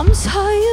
I'm tired.